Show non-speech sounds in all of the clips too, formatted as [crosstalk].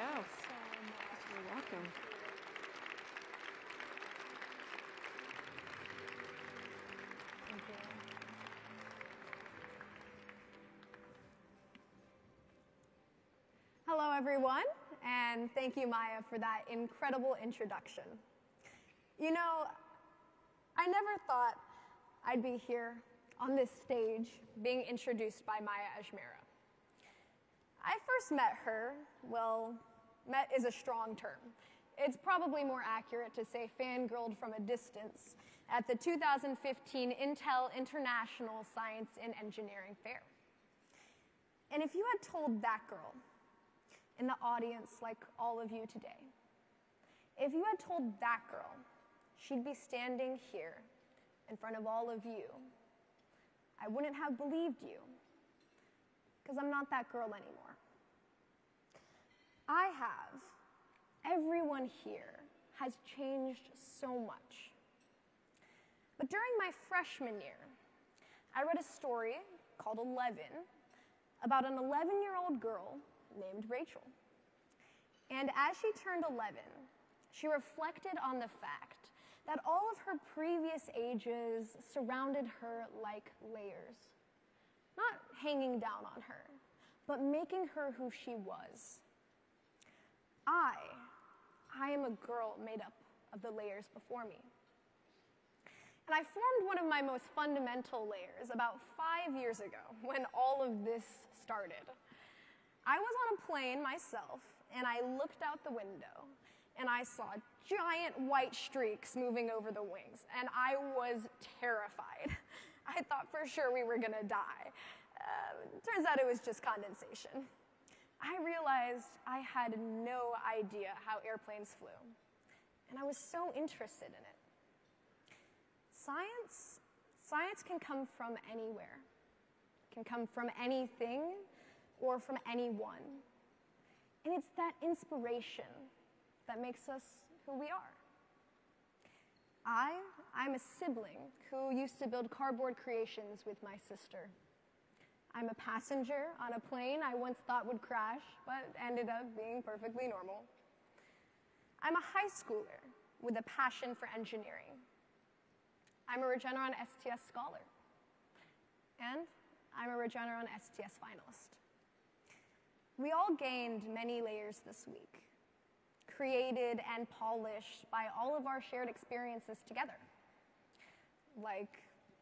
You're welcome. Thank you. Hello, everyone, and thank you, Maya, for that incredible introduction. You know, I never thought I'd be here on this stage being introduced by Maya Ajmera. I first met her, well, met is a strong term. It's probably more accurate to say fangirled from a distance at the 2015 Intel International Science and Engineering Fair. And if you had told that girl in the audience, like all of you today, if you had told that girl she'd be standing here in front of all of you, I wouldn't have believed you because I'm not that girl anymore. I have. Everyone here has changed so much. But during my freshman year, I read a story called Eleven about an 11 year old girl named Rachel. And as she turned 11, she reflected on the fact that all of her previous ages surrounded her like layers, not hanging down on her, but making her who she was. I, I am a girl made up of the layers before me. And I formed one of my most fundamental layers about five years ago when all of this started. I was on a plane myself, and I looked out the window, and I saw giant white streaks moving over the wings, and I was terrified. [laughs] I thought for sure we were gonna die. Uh, turns out it was just condensation. I realized I had no idea how airplanes flew, and I was so interested in it. Science, science can come from anywhere, can come from anything or from anyone. And it's that inspiration that makes us who we are. I, I'm a sibling who used to build cardboard creations with my sister. I'm a passenger on a plane I once thought would crash, but ended up being perfectly normal. I'm a high schooler with a passion for engineering. I'm a Regeneron STS scholar. And I'm a Regeneron STS finalist. We all gained many layers this week, created and polished by all of our shared experiences together. Like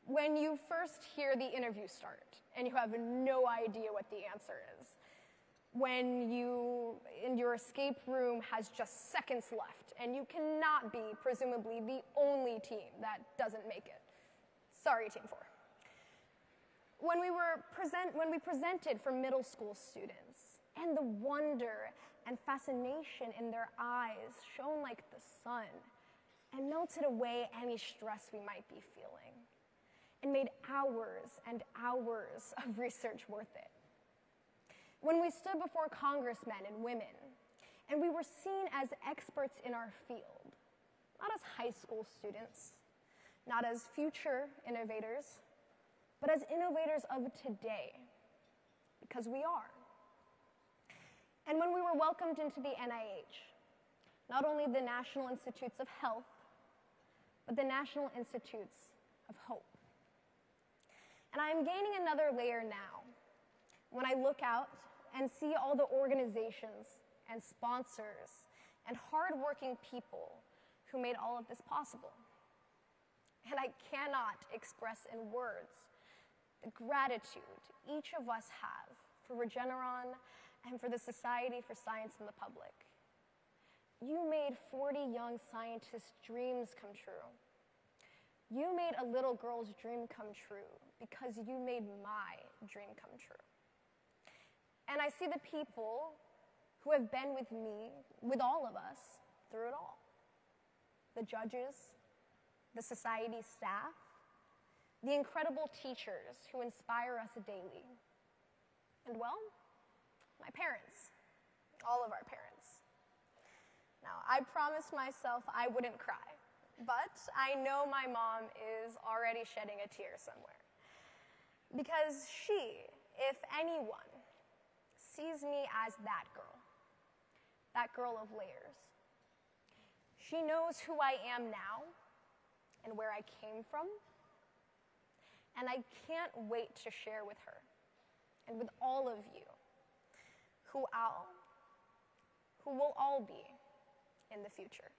when you first hear the interview start and you have no idea what the answer is. When you, in your escape room, has just seconds left and you cannot be, presumably, the only team that doesn't make it. Sorry, Team 4. When we, were present, when we presented for middle school students and the wonder and fascination in their eyes shone like the sun and melted away any stress we might be feeling and made hours and hours [laughs] of research worth it. When we stood before congressmen and women, and we were seen as experts in our field, not as high school students, not as future innovators, but as innovators of today, because we are. And when we were welcomed into the NIH, not only the National Institutes of Health, but the National Institutes of Hope. And I am gaining another layer now when I look out and see all the organizations and sponsors and hardworking people who made all of this possible. And I cannot express in words the gratitude each of us have for Regeneron and for the Society for Science and the Public. You made 40 young scientists' dreams come true. You made a little girl's dream come true because you made my dream come true. And I see the people who have been with me, with all of us, through it all the judges, the society staff, the incredible teachers who inspire us daily, and well, my parents, all of our parents. Now, I promised myself I wouldn't cry, but I know my mom is already shedding a tear somewhere. Because she, if anyone, sees me as that girl. that girl of layers. She knows who I am now and where I came from. And I can't wait to share with her and with all of you who I'll, who will all be in the future.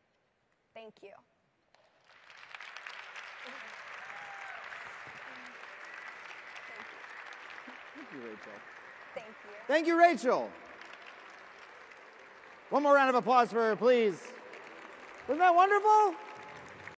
Thank you. Thank you, Rachel. Thank you. Thank you, Rachel. One more round of applause for her, please. Wasn't that wonderful?